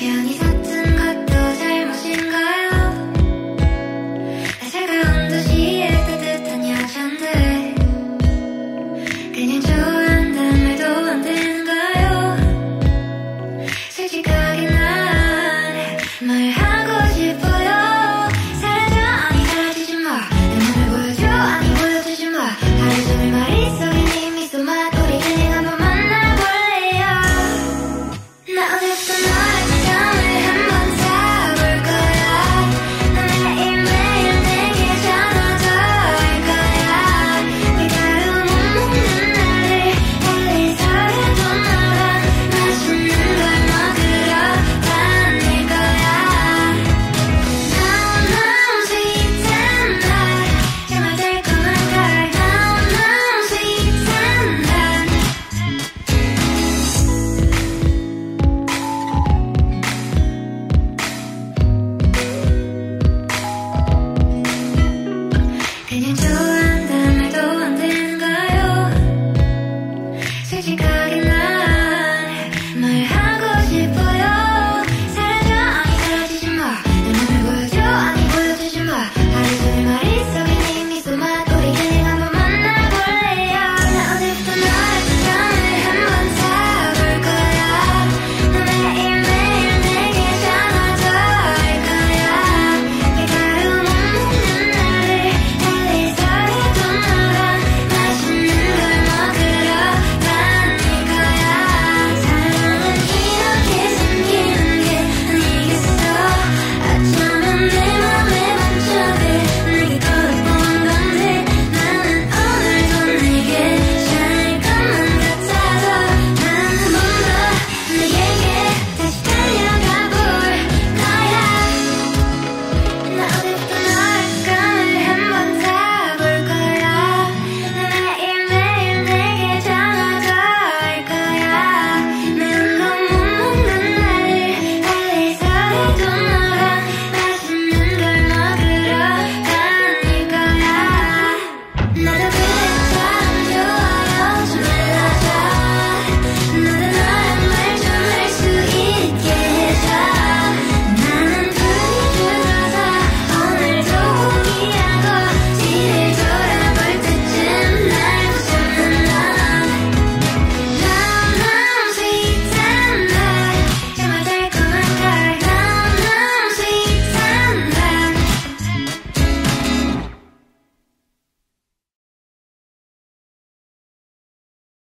태양이